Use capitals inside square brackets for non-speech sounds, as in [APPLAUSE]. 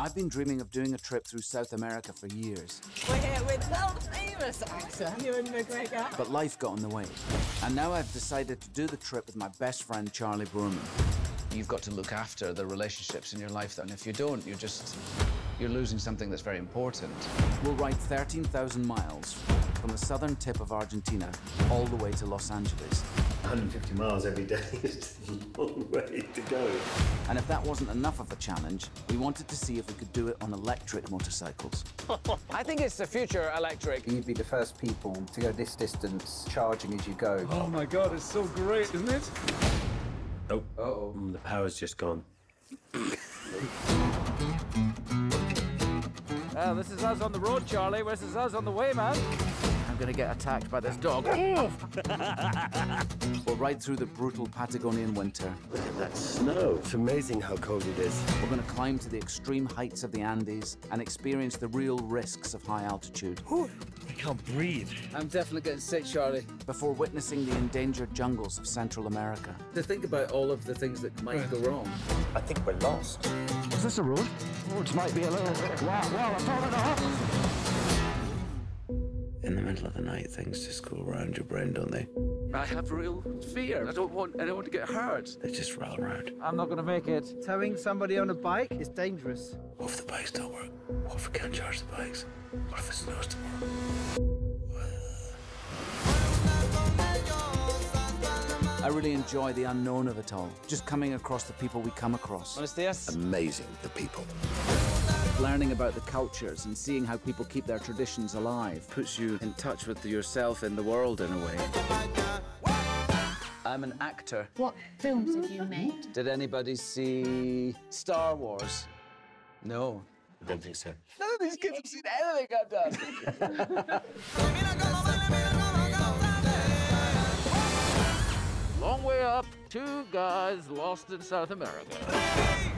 I've been dreaming of doing a trip through South America for years. We're here with world famous actor Ewan McGregor. But life got in the way. And now I've decided to do the trip with my best friend, Charley Boorman. You've got to look after the relationships in your life, and if you don't, you're just you're losing something that's very important. We'll ride 13,000 miles from the southern tip of Argentina all the way to Los Angeles. 150 miles every day is [LAUGHS] long way to go. And if that wasn't enough of a challenge, we wanted to see if we could do it on electric motorcycles. [LAUGHS] I think it's the future electric. You'd be the first people to go this distance, charging as you go. Oh my god, it's so great, isn't it? Oh, Uh-oh. mm, the power's just gone. Uh, this is us on the road, Charley. This is us on the way, man. I'm gonna get attacked by this dog. [LAUGHS] we'll ride through the brutal Patagonian winter. Look at that snow. It's amazing how cold it is. We're gonna climb to the extreme heights of the Andes and experience the real risks of high altitude I can't breathe. I'm definitely getting sick, Charley. before witnessing the endangered jungles of Central America. To think about all of the things that might go wrong. I think we're lost. Is this a road? Roads might be a little bit. Wow, wow, I'm falling off. In the middle of the night, things just go around your brain, don't they? I have real fear. I don't want anyone to get hurt. They just roll around. I'm not going to make it. Towing somebody on a bike is dangerous. What if the bikes don't work? What if we can't charge the bikes? What if it snows tomorrow? I really enjoy the unknown of it all, just coming across the people we come across, Buenos dias. Amazing, the people. Learning about the cultures and seeing how people keep their traditions alive puts you in touch with yourself in the world in a way. I'm an actor. What films have you made? Did anybody see Star Wars? No. I don't think so. [LAUGHS] None of these kids have seen anything I've done. Long way up, two guys lost in South America.